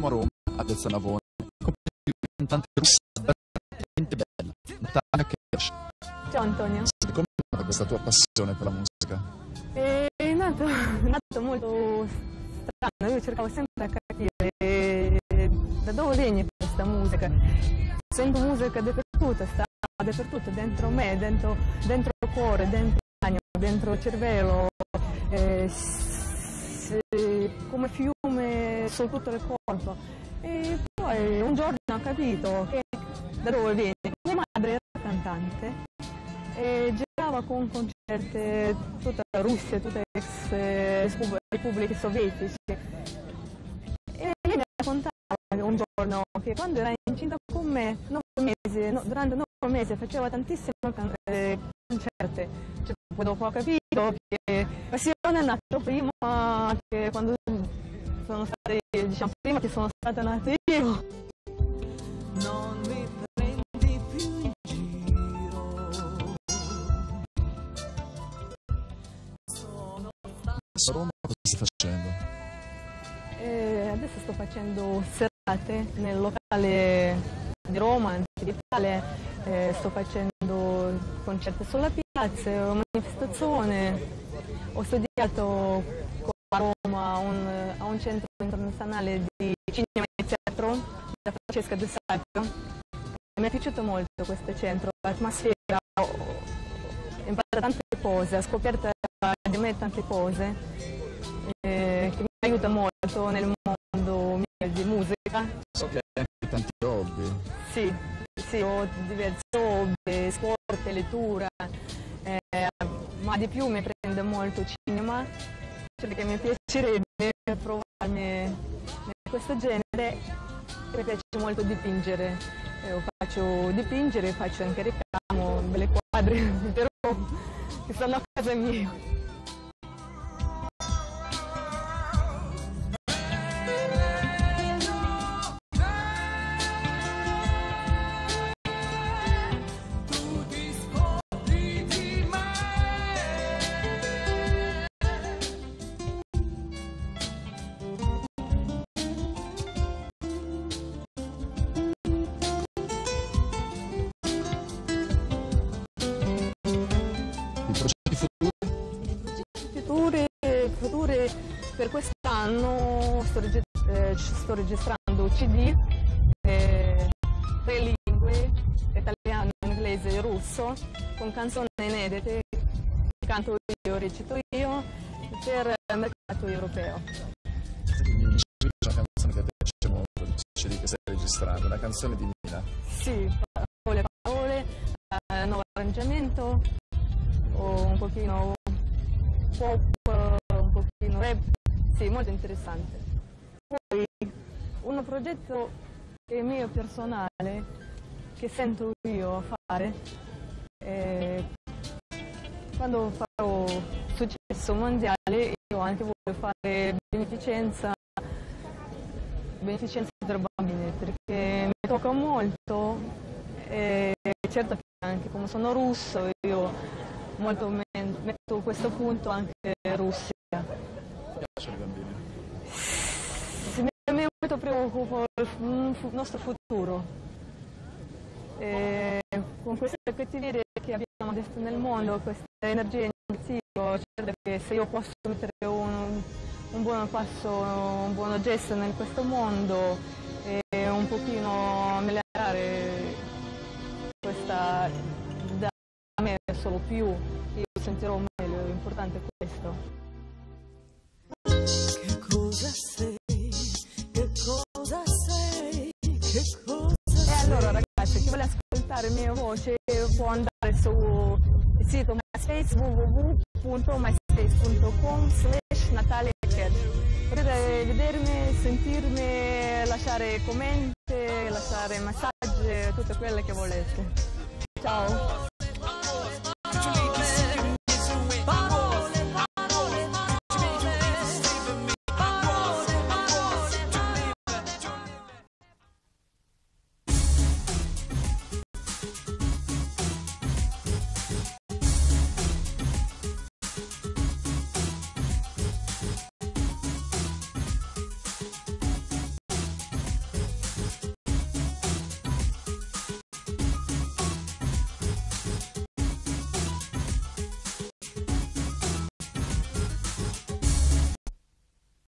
siamo a Roma, a Piazza Navone, con una cantante russa veramente bella, Natalia Kirsch. Ciao Antonio. Senti, come è nata questa tua passione per la musica? È nato, è nato molto strano, io cercavo sempre a capire da dove viene questa musica. Sento musica dappertutto, sta dappertutto, dentro me, dentro, dentro il cuore, dentro l'anima, dentro il cervello, eh, s- come fiume su tutto il corpo. E poi un giorno ho capito che da dove viene. Mia madre era cantante e girava con concerti tutta la Russia, tutte le ex repub- repubbliche sovietiche. E lei mi raccontava un giorno che quando era incinta con me, nove mesi, no, durante nove mesi faceva eh, concerti. Cioè, dopo ho capito che la passione è nata prima che quando sono che sono stata nata io. Non mi prendi più in giro. Sono Adesso a Roma cosa stai facendo? E adesso sto facendo serate nel locale di Roma, Anticipale, eh, sto facendo concerti sulla piazza, manifestazione. Ho studiato qua a Roma a un, a un centro internazionale di cinema e teatro da Francesca De Sacco. Mi è piaciuto molto questo centro, l'atmosfera, ho imparato tante cose, ho scoperto di me tante cose eh, che mi aiuta molto nel mondo mio di musica. So che hai anche tanti hobby. Sì, sì, ho diversi hobby, sport, lettura, eh, ma di più mi prende molto cinema, perché mi piacerebbe provarmi in questo genere. Mi piace molto dipingere, Eh, io faccio dipingere, faccio anche ricamo, belle quadri, però che stanno a casa mia. Registrando CD, eh, tre lingue, italiano, inglese e russo, con canzoni inedite, canto io, recito io, per il mercato europeo. Una canzone che piace molto, il CD che stai registrando, una canzone di Mina. Sì, parole, parole, eh, nuovo arrangiamento, o un pochino pop, un pochino rap, sì, molto interessante. Poi un progetto mio personale, che sento io fare, eh, quando farò successo mondiale io anche voglio fare beneficenza beneficenza per bambini perché mi tocca molto e certo che anche come sono russo io molto me- metto questo punto anche Russia. Mi piacciono i bambini. Sì, mi mi molto preoccupo il nostro futuro. E con queste cattiverie che abbiamo adesso nel mondo, questa energia negativa, certo che se io posso mettere un, un buon passo, un buon gesto in questo mondo e un pochino migliorare questa da me solo più, io sentirò meglio, l'importante è questo. Che cosa sei? Ascoltare la mia voce può andare sul sito MySpace www.myspace.com slash Natalia Cat. Potete vedermi, sentirmi, lasciare commenti, lasciare messaggi, tutto quello che volete. Ciao!